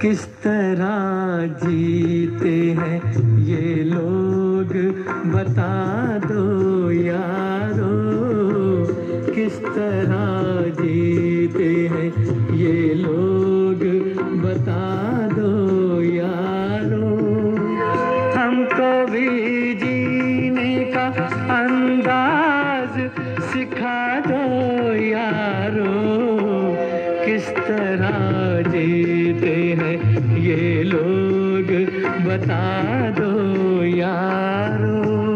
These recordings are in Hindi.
किस तरह जीते हैं ये लोग? बता दो यारो, किस तरह जीते हैं ये लोग? बता दो यारो। हमको भी जीने का अंदाज सिखा दो यारो। किस तरह जीते हैं ये लोग? बता दो यारो।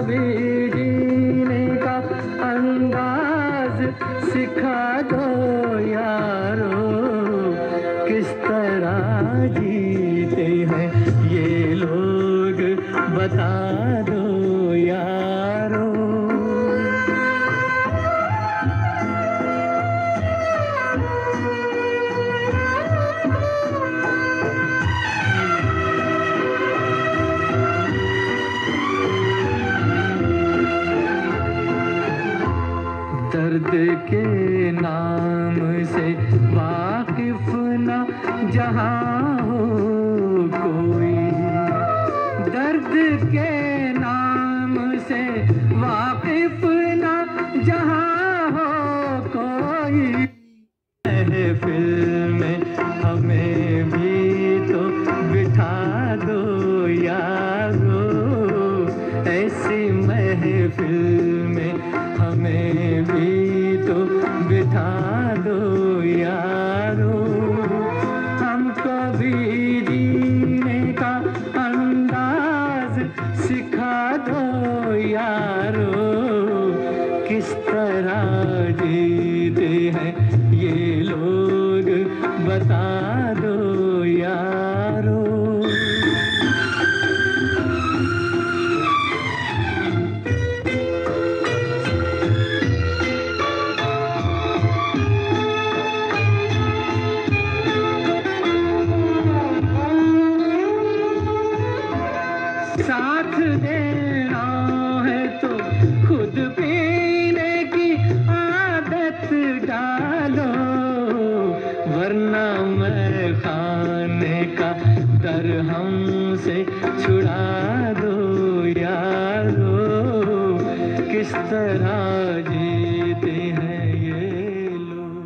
भी जीने का अंदाज सिखा दो यारो, किस तरह जीते हैं ये लोग बता दो। दर्द के नाम से वाकिफ ना जहाँ हो कोई। दर्द के नाम से वाकिफ ना जहाँ हो कोई। महफिल बिठा दो यारो। हमको भी जीने का अंदाज सिखा दो यारो। किस तरह जीते हैं ये लोग? बता दो। साथ देना है तो खुद पीने की आदत डालो, वरना मैं खाने का डर हमसे छुड़ा दो यारो। किस तरह